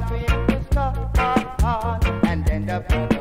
coffee in the store, and then the